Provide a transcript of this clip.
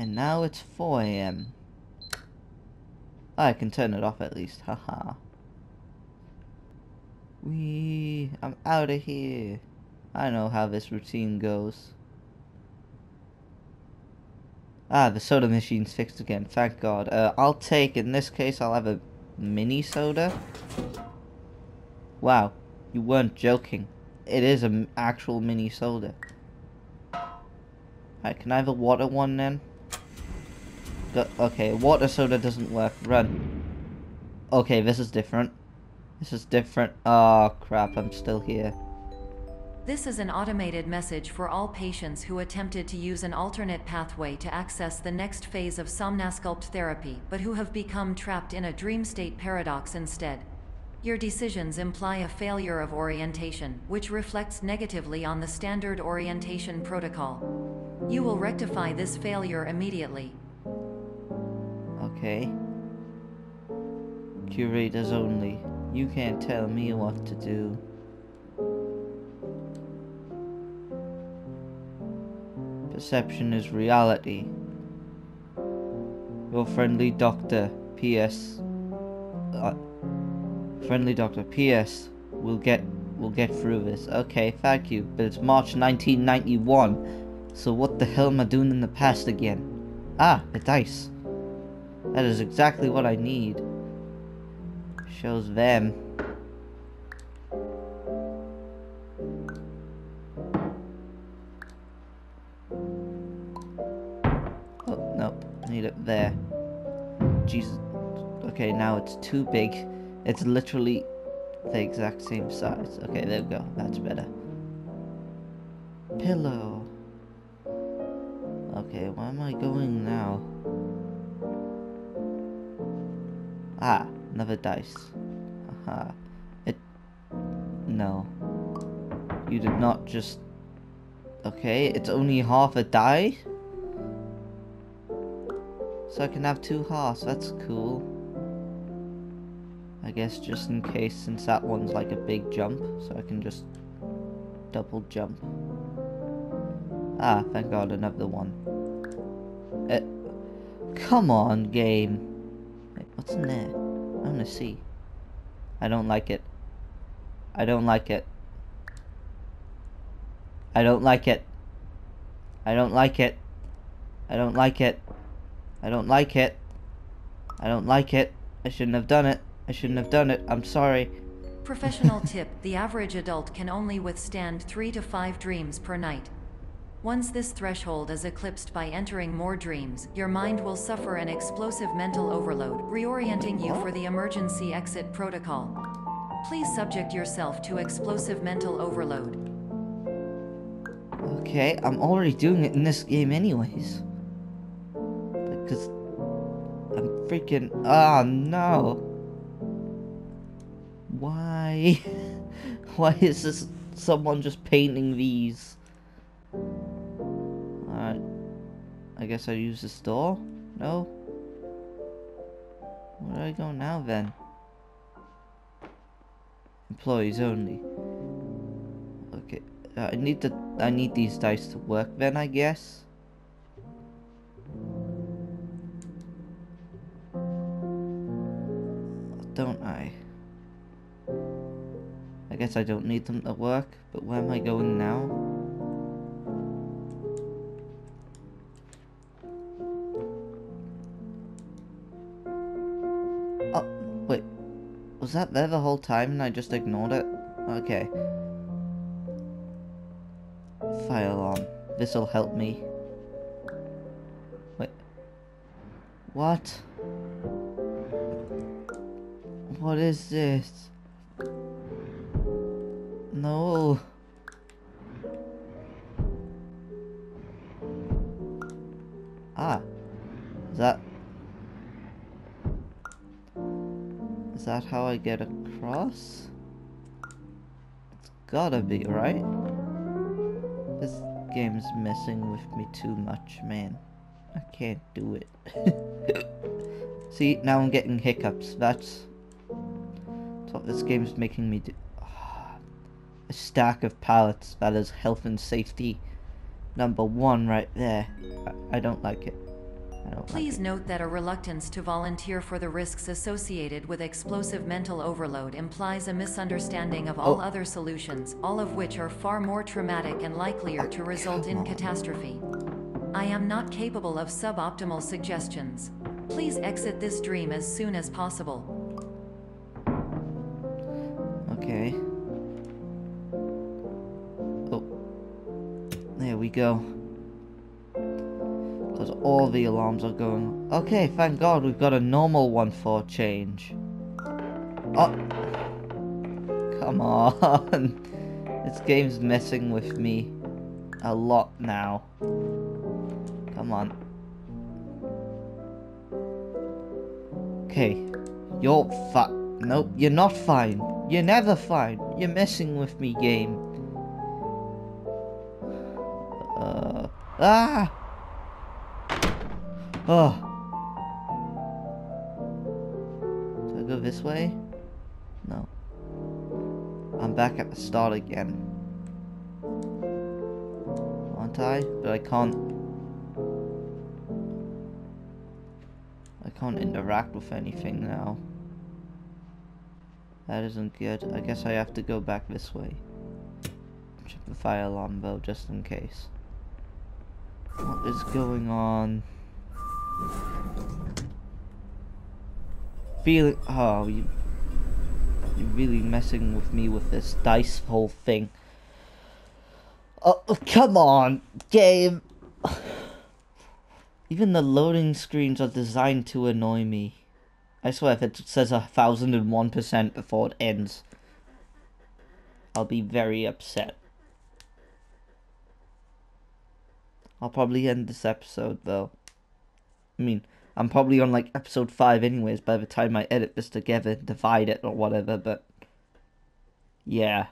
And now it's 4 a.m. I can turn it off at least, haha. Wee, I'm out of here. I know how this routine goes. Ah, the soda machine's fixed again, thank god. Uh, I'll take, in this case, I'll have a mini soda. Wow, you weren't joking. It is an actual mini soda. Alright, can I have a water one then? Okay, water soda doesn't work. Run. Okay, this is different. This is different. Oh crap, I'm still here. This is an automated message for all patients who attempted to use an alternate pathway to access the next phase of Somnasculpt therapy, but who have become trapped in a dream state paradox instead. Your decisions imply a failure of orientation, which reflects negatively on the standard orientation protocol. You will rectify this failure immediately. Okay. Curators only. You can't tell me what to do. Perception is reality. Your friendly doctor, P.S. Uh, friendly doctor, P.S. We'll get we'll get through this. Okay, thank you. But it's March 1991. So what the hell am I doing in the past again? Ah, the dice. That is exactly what I need. Shows them. Oh, nope. I need it there. Jesus. Okay, now it's too big. It's literally the exact same size. Okay, there we go. That's better. Pillow. Okay, where am I going now? Ah, another dice. Aha. It... No. You did not just... Okay, it's only half a die? So I can have two halves, that's cool. I guess just in case, since that one's like a big jump, so I can just double jump. Ah, thank god, another one. Uh, come on, game. What's in there? I wanna see. I don't like it. I don't like it. I don't like it. I don't like it. I don't like it. I don't like it. I don't like it. I shouldn't have done it. I shouldn't have done it. I'm sorry. Professional tip the average adult can only withstand three to five dreams per night. Once this threshold is eclipsed by entering more dreams, your mind will suffer an explosive mental overload, reorienting you for the emergency exit protocol. Please subject yourself to explosive mental overload. Okay, I'm already doing it in this game anyways. Because I'm freaking... Ah, oh, no. Why? Why is this someone just painting these? I guess I use the store? No? Where do I go now then? Employees only. Okay. Uh, I need the I need these dice to work then I guess. Don't I? I guess I don't need them to work, but where am I going now? Was that there the whole time and I just ignored it? Okay. Fire alarm. This'll help me. Wait. What? What is this? No. Ah. Is that... Is that how I get across? It's gotta be, right? This game's messing with me too much, man. I can't do it. See, now I'm getting hiccups. That's, that's what this game's making me do. A stack of pallets. That is health and safety number one right there. I, I don't like it. Please note that a reluctance to volunteer for the risks associated with explosive mental overload implies a misunderstanding of all Oh. other solutions, all of which are far more traumatic and likelier to result in catastrophe. I am not capable of suboptimal suggestions. Please exit this dream as soon as possible. Okay. Oh. There we go. Because all the alarms are going. Okay, thank God we've got a normal one for change. Oh. Come on. This game's messing with me a lot now. Come on. Okay. You're fi- Nope, you're not fine. You're never fine. You're messing with me, game. Uh. Ah! Oh. Do I go this way? No. I'm back at the start again. Aren't I? But I can't. I can't interact with anything now. That isn't good. I guess I have to go back this way. Check the fire alarm though, just in case. What is going on? Feeling. Oh, you. You're really messing with me with this dice whole thing. Oh, oh, come on, game! Even the loading screens are designed to annoy me. I swear if it says a thousand and one percent before it ends, I'll be very upset. I'll probably end this episode though. I mean, I'm probably on like episode five anyways by the time I edit this together, divide it or whatever, but yeah.